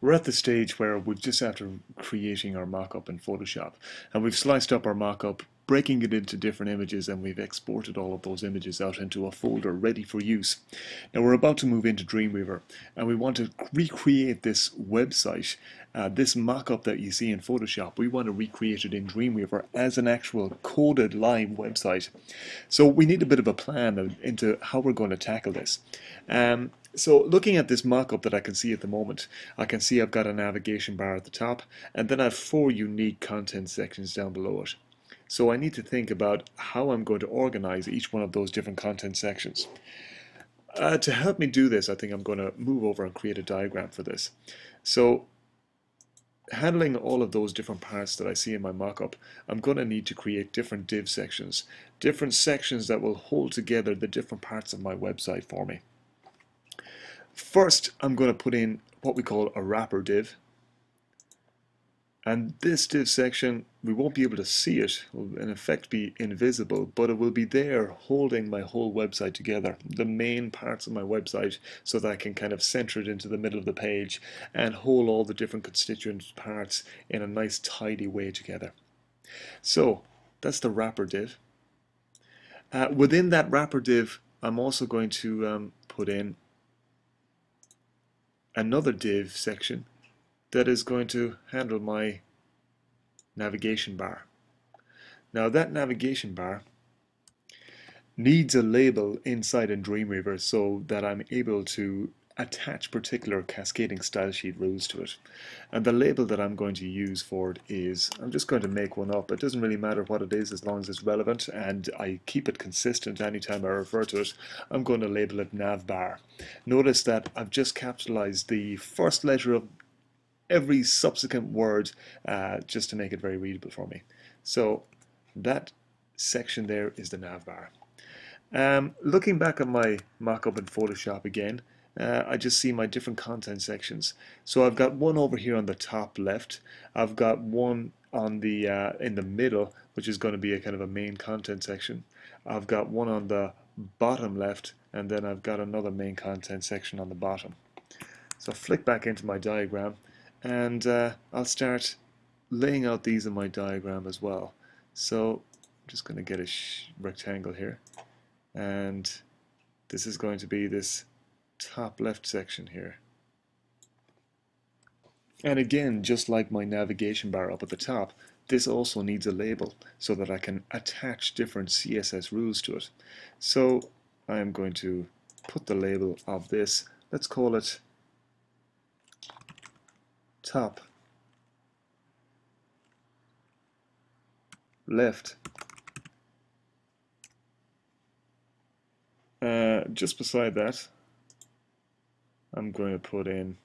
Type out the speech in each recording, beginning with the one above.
we're at the stage where we're just after creating our mock-up in Photoshop and we've sliced up our mock-up breaking it into different images and we've exported all of those images out into a folder ready for use. Now we're about to move into Dreamweaver and we want to recreate this website, uh, this mock-up that you see in Photoshop, we want to recreate it in Dreamweaver as an actual coded live website. So we need a bit of a plan into how we're going to tackle this. Um, so looking at this mock-up that I can see at the moment, I can see I've got a navigation bar at the top and then I have four unique content sections down below it. So I need to think about how I'm going to organize each one of those different content sections. Uh, to help me do this, I think I'm going to move over and create a diagram for this. So handling all of those different parts that I see in my mockup, I'm going to need to create different div sections, different sections that will hold together the different parts of my website for me. First, I'm going to put in what we call a wrapper div. And this div section, we won't be able to see it, will in effect be invisible, but it will be there holding my whole website together, the main parts of my website, so that I can kind of center it into the middle of the page and hold all the different constituent parts in a nice tidy way together. So that's the wrapper div. Uh, within that wrapper div, I'm also going to um, put in another div section that is going to handle my navigation bar. Now that navigation bar needs a label inside in Dreamweaver so that I'm able to attach particular cascading style sheet rules to it. And the label that I'm going to use for it is, I'm just going to make one up. It doesn't really matter what it is as long as it's relevant and I keep it consistent anytime I refer to it. I'm going to label it navbar. Notice that I've just capitalized the first letter of every subsequent word uh, just to make it very readable for me. So that section there is the navbar. Um, looking back at my mock-up in Photoshop again, uh, I just see my different content sections. So I've got one over here on the top left. I've got one on the uh, in the middle, which is going to be a kind of a main content section. I've got one on the bottom left, and then I've got another main content section on the bottom. So I'll flick back into my diagram and uh, I'll start laying out these in my diagram as well. So I'm just going to get a rectangle here and this is going to be this top left section here. And again, just like my navigation bar up at the top, this also needs a label so that I can attach different CSS rules to it. So I am going to put the label of this, let's call it top left uh, just beside that I'm going to put in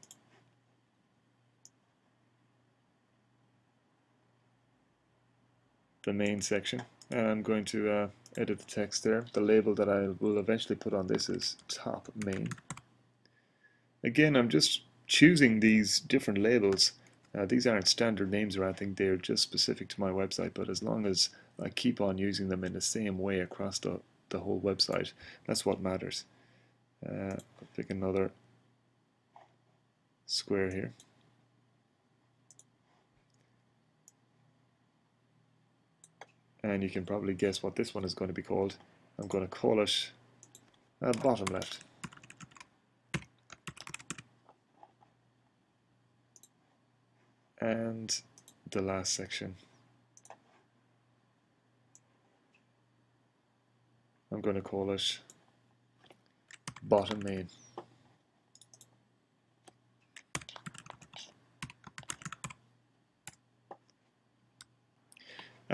the main section and I'm going to uh, edit the text there. The label that I will eventually put on this is top main. Again, I'm just choosing these different labels, uh, these aren't standard names or anything, they're just specific to my website, but as long as I keep on using them in the same way across the, the whole website, that's what matters. Uh, I'll pick another square here. And you can probably guess what this one is going to be called. I'm going to call it uh, bottom left. and the last section. I'm going to call it bottom main.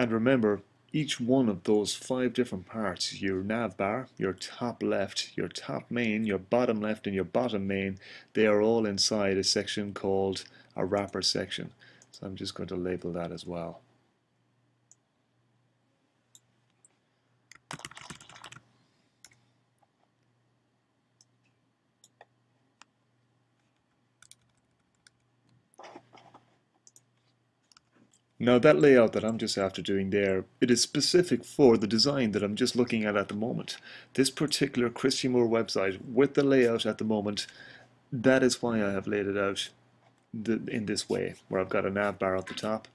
And remember, each one of those five different parts, your nav bar, your top left, your top main, your bottom left, and your bottom main, they are all inside a section called a wrapper section. So I'm just going to label that as well. Now that layout that I'm just after doing there, it is specific for the design that I'm just looking at at the moment. This particular Christian Moore website with the layout at the moment, that is why I have laid it out the, in this way, where I've got a nav bar at the top,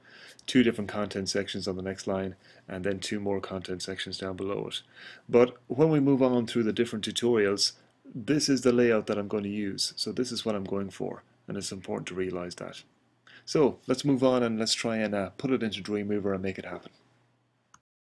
two different content sections on the next line, and then two more content sections down below it. But when we move on through the different tutorials, this is the layout that I'm going to use. So this is what I'm going for, and it's important to realize that. So let's move on and let's try and uh, put it into Dreamweaver and make it happen.